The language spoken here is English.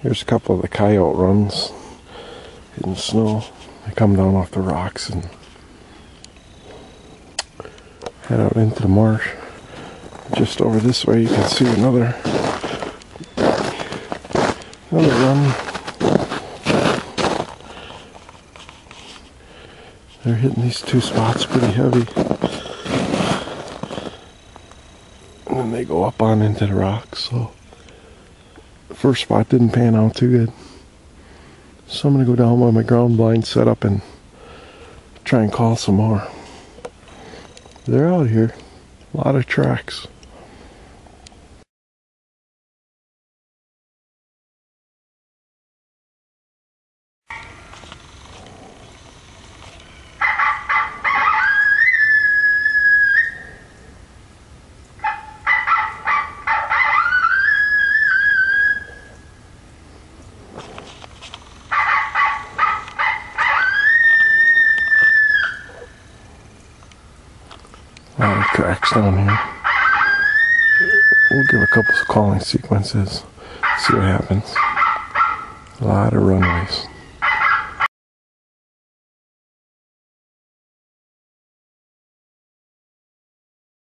Here's a couple of the coyote runs in the snow. They come down off the rocks and head out into the marsh. Just over this way you can see another another run. They're hitting these two spots pretty heavy. And then they go up on into the rocks, so first spot didn't pan out too good. So I'm gonna go down by my ground blind setup and try and call some more. They're out here. A lot of tracks. Tracks down here. We'll give a couple of calling sequences, see what happens. A lot of runways.